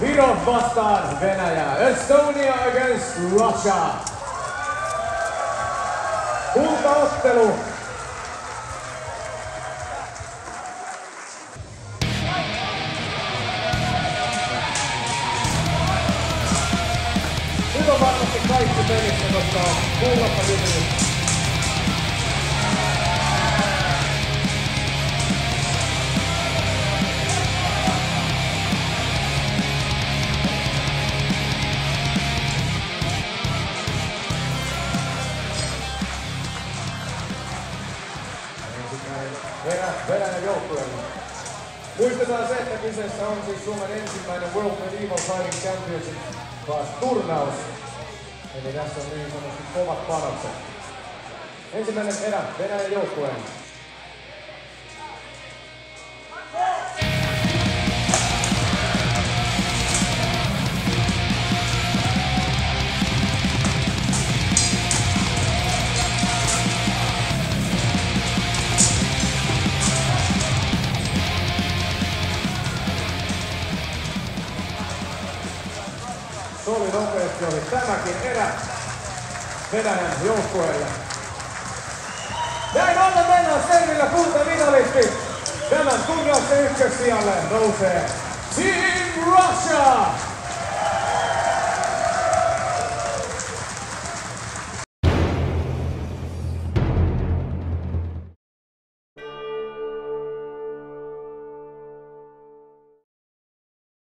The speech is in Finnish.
Viro vastaan Venäjä. Estonia against Russia. Kultaottelu. Nyt on varmasti kaikki pelissä, koska on kuulasta kysymys. Venäjän joukkueelle. Muistetaan se, että kyseessä on siis Suomen ensimmäinen World Medieval Fighting Championship taas turnaus. Eli tässä on niin sanotusti kovat panokset. Ensimmäinen erä Venäjän joukkueelle. Oli nopeasti oli tämäkin erä Venäjän joukkueelle. Näin ollen mennään selvillä kultamitalisti. Tämän turnauksen ykkössijalle nousee Team Russia!